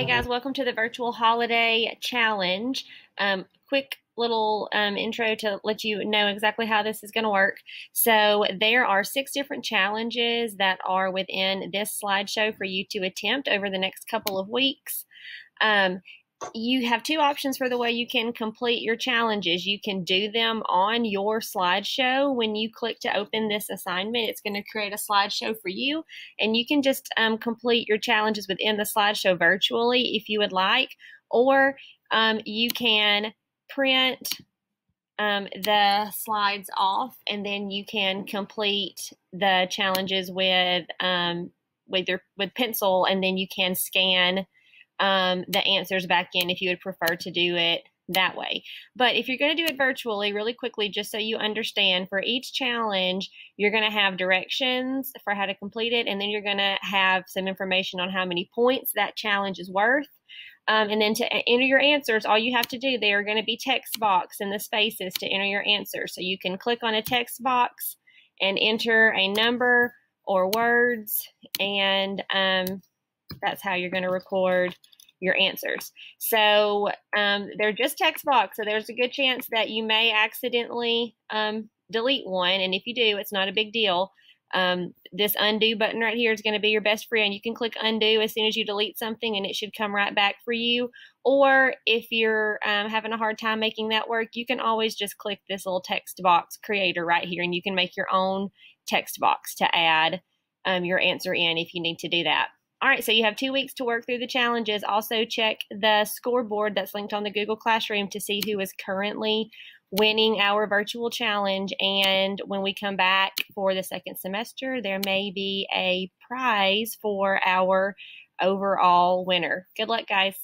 Hey guys, welcome to the virtual holiday challenge. Um, quick little um, intro to let you know exactly how this is going to work. So, there are six different challenges that are within this slideshow for you to attempt over the next couple of weeks. Um, you have two options for the way you can complete your challenges. You can do them on your slideshow. When you click to open this assignment, it's going to create a slideshow for you, and you can just um, complete your challenges within the slideshow virtually if you would like, or um, you can print um, the slides off, and then you can complete the challenges with um, with your with pencil, and then you can scan um, the answers back in if you would prefer to do it that way. But if you're going to do it virtually, really quickly, just so you understand, for each challenge, you're going to have directions for how to complete it, and then you're going to have some information on how many points that challenge is worth. Um, and then to enter your answers, all you have to do, they are going to be text box in the spaces to enter your answers. So you can click on a text box and enter a number or words, and um, that's how you're going to record your answers. So um, they're just text box. So there's a good chance that you may accidentally um, delete one. And if you do, it's not a big deal. Um, this undo button right here is going to be your best friend. You can click undo as soon as you delete something and it should come right back for you. Or if you're um, having a hard time making that work, you can always just click this little text box creator right here and you can make your own text box to add um, your answer in if you need to do that. All right, so you have two weeks to work through the challenges. Also, check the scoreboard that's linked on the Google Classroom to see who is currently winning our virtual challenge. And when we come back for the second semester, there may be a prize for our overall winner. Good luck, guys.